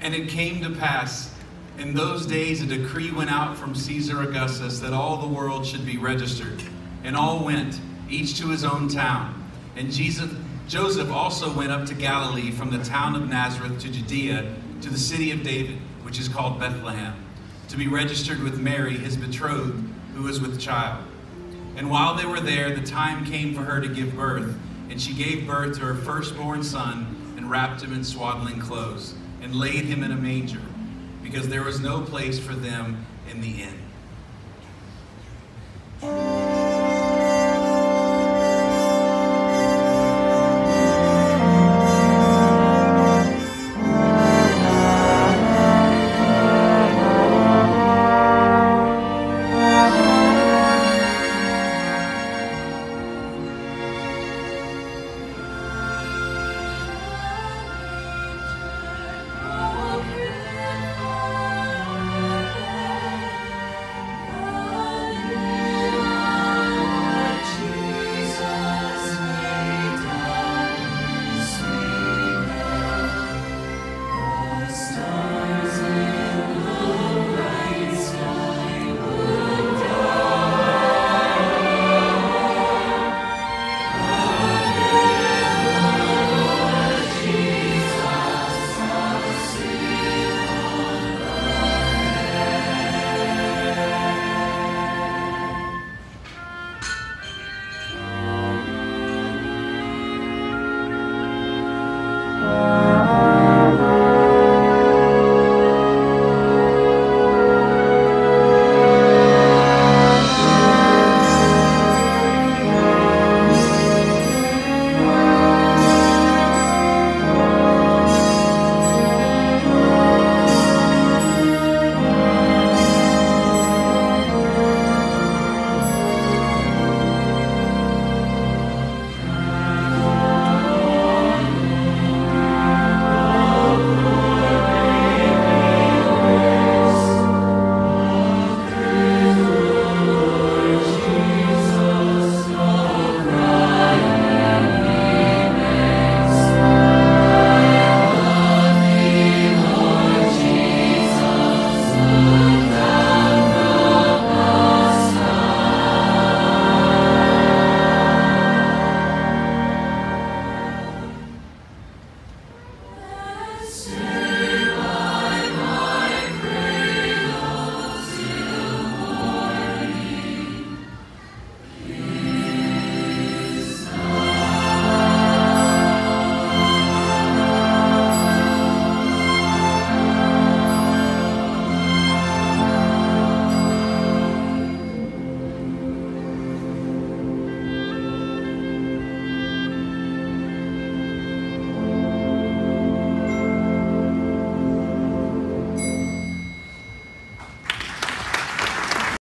And it came to pass in those days a decree went out from Caesar Augustus that all the world should be registered. And all went, each to his own town. And Jesus, Joseph also went up to Galilee from the town of Nazareth to Judea to the city of David, which is called Bethlehem, to be registered with Mary, his betrothed, who was with child. And while they were there, the time came for her to give birth. And she gave birth to her firstborn son wrapped him in swaddling clothes and laid him in a manger because there was no place for them in the inn.